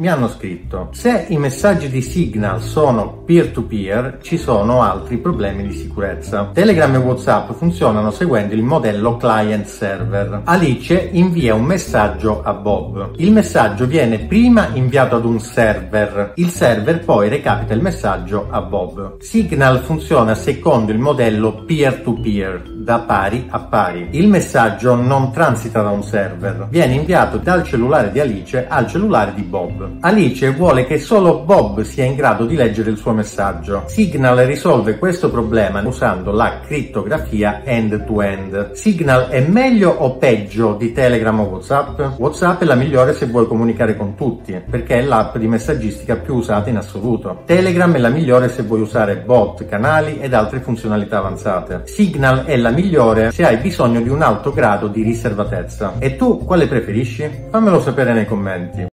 Mi hanno scritto, se i messaggi di Signal sono peer-to-peer, ci sono altri problemi di sicurezza. Telegram e WhatsApp funzionano seguendo il modello client-server. Alice invia un messaggio a Bob. Il messaggio viene prima inviato ad un server, il server poi recapita il messaggio a Bob. Signal funziona secondo il modello peer-to-peer, da pari a pari. Il messaggio non transita da un server, viene inviato dal cellulare di Alice al cellulare di Bob. Alice vuole che solo Bob sia in grado di leggere il suo messaggio. Signal risolve questo problema usando la crittografia end-to-end. Signal è meglio o peggio di Telegram o WhatsApp? WhatsApp è la migliore se vuoi comunicare con tutti, perché è l'app di messaggistica più usata in assoluto. Telegram è la migliore se vuoi usare bot, canali ed altre funzionalità avanzate. Signal è la migliore se hai bisogno di un alto grado di riservatezza. E tu quale preferisci? Fammelo sapere nei commenti.